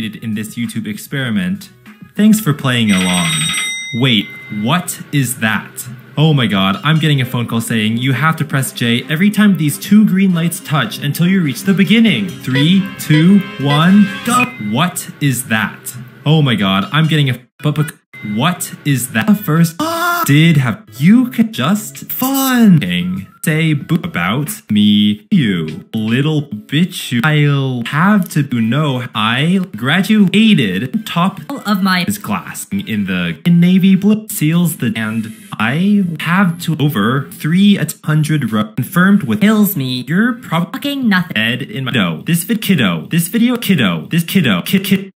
participated in this YouTube experiment. Thanks for playing along. Wait, what is that? Oh my god, I'm getting a phone call saying you have to press J every time these two green lights touch until you reach the beginning. Three, two, one, go! What is that? Oh my god, I'm getting a what is that? First did have you could just fun. Say boo about me you little bitch you I'll have to know I graduated top of my class. In the navy blue seals the and I have to over 300 confirmed with kills me. You're probably fucking nothing. Dead in my no. This vid kiddo. This video kiddo. This kiddo. Kid kid